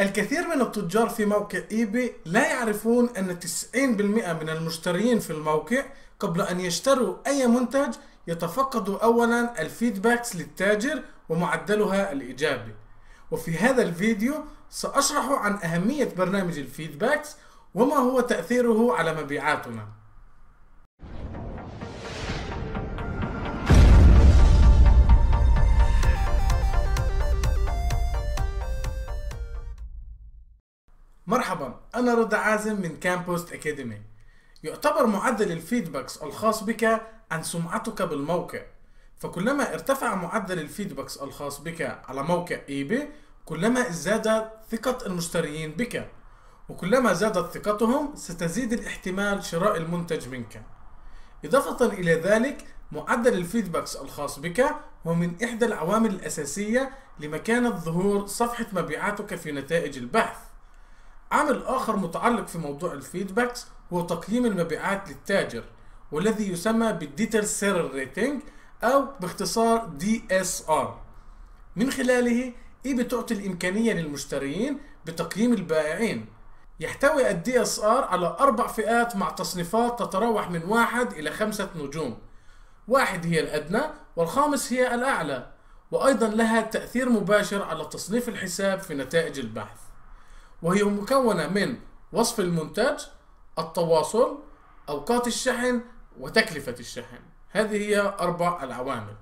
الكثير من التجار في موقع eBay لا يعرفون أن 90% من المشترين في الموقع قبل أن يشتروا أي منتج يتفقدوا اولا ال feedbacks للتاجر ومعدلها الإيجابي. وفي هذا الفيديو سأشرح عن أهمية برنامج ال feedbacks وما هو تأثيره على مبيعاتنا. مرحبا أنا رضا عازم من كامبوست Academy يعتبر معدل ال feedbacks الخاص بك عن سمعتك بالموقع. فكلما ارتفع معدل ال feedbacks الخاص بك على موقع eBay كلما ازداد ثقة المشترين بك. وكلما زادت ثقتهم ستزيد الاحتمال شراء المنتج منك. إضافة إلى ذلك معدل ال feedbacks الخاص بك هو من إحدى العوامل الأساسية لمكانة ظهور صفحة مبيعاتك في نتائج البحث. عامل آخر متعلق في موضوع ال feedbacks هو تقييم المبيعات للتاجر والذي يسمى بال detailed seller rating أو باختصار DSR من خلاله eBay تعطي الإمكانية للمشترين بتقييم البائعين. يحتوي ال DSR على أربع فئات مع تصنيفات تتراوح من واحد إلى خمسة نجوم. واحد هي الأدنى والخامس هي الأعلى. وأيضا لها تأثير مباشر على تصنيف الحساب في نتائج البحث. وهي مكونة من وصف المنتج التواصل أوقات الشحن وتكلفة الشحن. هذه هي أربع العوامل.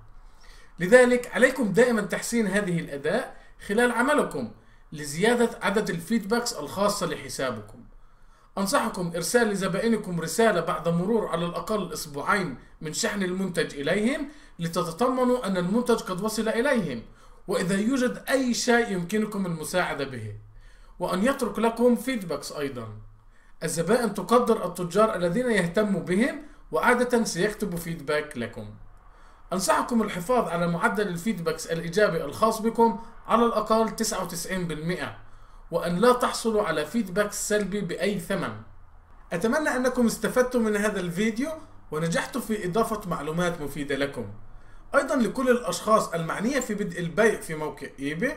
لذلك عليكم دائما تحسين هذه الأداء خلال عملكم لزيادة عدد الفيدباكس الخاصة لحسابكم. أنصحكم إرسال لزبائنكم رسالة بعد مرور على الأقل أسبوعين من شحن المنتج إليهم لتتطمنوا أن المنتج قد وصل إليهم وإذا يوجد أي شيء يمكنكم المساعدة به. وأن يترك لكم feedbacks أيضا. الزبائن تقدر التجار الذين يهتموا بهم وعادة سيكتبوا feedback لكم. أنصحكم الحفاظ على معدل ال feedbacks الإيجابي الخاص بكم على الأقل 99% وأن لا تحصلوا على feedback سلبي بأي ثمن. أتمنى أنكم استفدتم من هذا الفيديو ونجحت في إضافة معلومات مفيدة لكم. أيضا لكل الأشخاص المعنية في بدء البيع في موقع eBay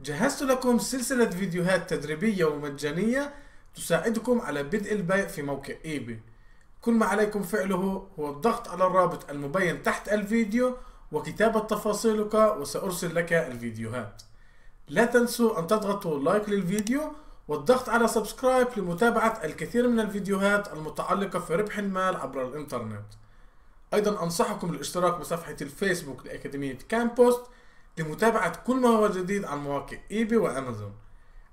جهزت لكم سلسلة فيديوهات تدريبية ومجانية تساعدكم على بدء البيع في موقع eBay كل ما عليكم فعله هو الضغط على الرابط المبين تحت الفيديو وكتابة تفاصيلك وسأرسل لك الفيديوهات. لا تنسوا أن تضغطوا like للفيديو والضغط على subscribe لمتابعة الكثير من الفيديوهات المتعلقة في ربح المال عبر الإنترنت. أيضا أنصحكم بالاشتراك بصفحة الفيسبوك لأكاديمية كامبوست لمتابعة كل ما هو جديد عن مواقع eBay وأمازون.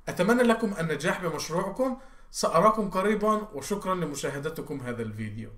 أتمنى لكم النجاح بمشروعكم. سأراكم قريبا وشكرا لمشاهدتكم هذا الفيديو.